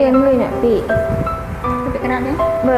រៀងលុយអ្នកពីរទៅពីក្រាបនេះបើ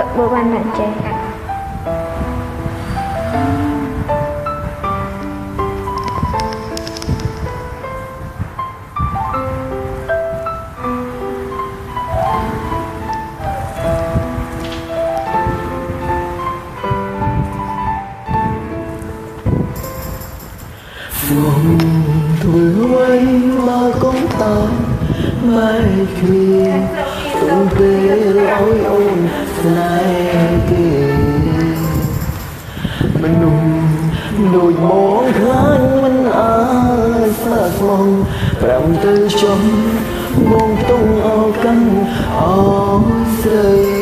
បើបានអ្នកចេះងធ្វើអ្វីមកកុំតើไม่គ្នាទុំពេលឲ្យអូនស្នេហ៍គេមនុស្សដូចមកខ្លាញ់មិនអើយស្មើស្មងប្រាំទៅចំមកទុំអោកាន់អោយស្រី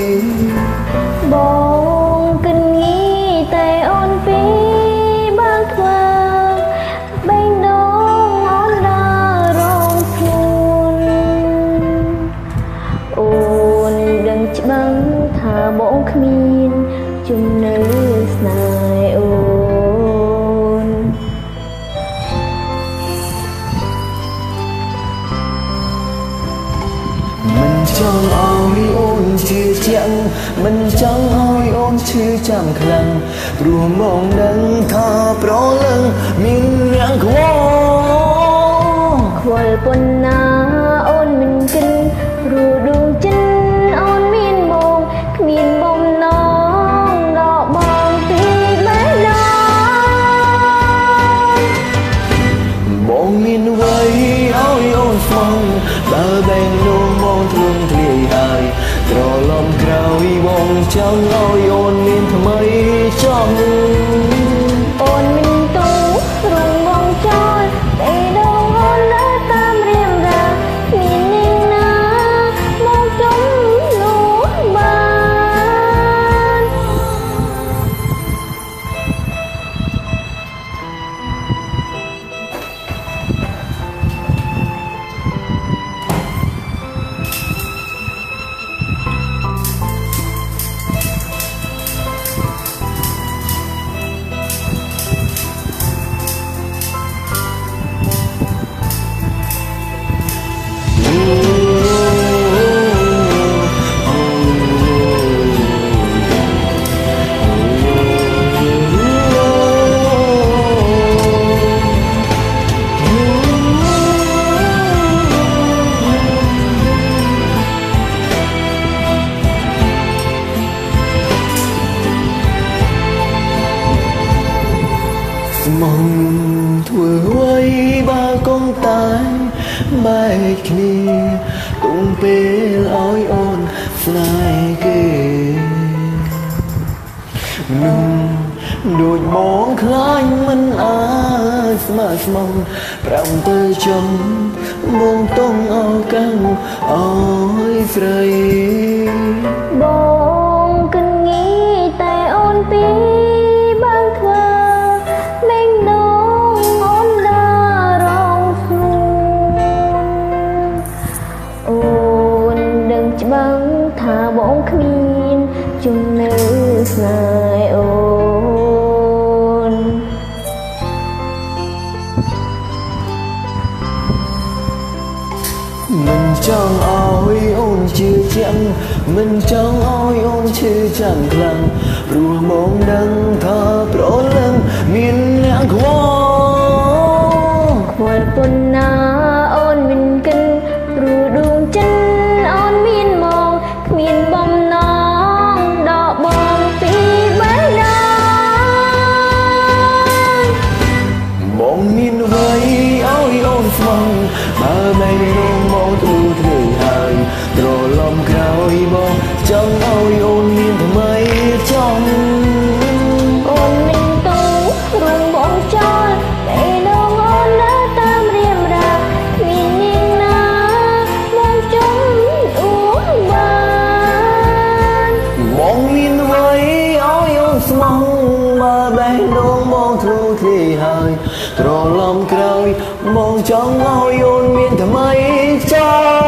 មិនចង់ឲ្យអូនឈឺចាំខ្លាំងព្រោះមកដឹងថាប្រលឹងមានអ្នកខ្វល់ខ្វល់ប៉ុណ្ណាអូនមិនគិនព្រោះដួងចិ បងចង់ឲ្យអូ មងធ្វើអ្វីបើកុំតែបែកគ្នាទុំពេលឲ្យអូនស្នេហ៍គេមនុស្សដូចបងខ្លាញ់មិនអាចស្មើស្មងប្រាំទៅចំបងតង់អោកាំងអើយស្រីបង ថាបងគ្មានជំនឿស្នេហ៍អូនមិនចង់ឲ្យអូនជឿជាក់មិនចង់ឲ្យអូនឈឺចាំខ្លាំងព្រោះមកដឹងថា មមានអ្វីឲ្យអូនស្មងបើមិនរងមកទ្រូទ្រូហើយត្រឡំក្រោយមកចង់ឲ្យអូនមានថ្មីចង់អូននឹងទៅរងមកចោលតែដងអូននៅតាមរៀមរាមាននាងណាមកចំអ៊ូបានមកមានអ្វីឲ្យអូនស្មងបើបែរដងមកទ្រូទ្រូហើយ ត្រឡំក្រោយមកចង់ឲ្យអូនមានថ្មីចោល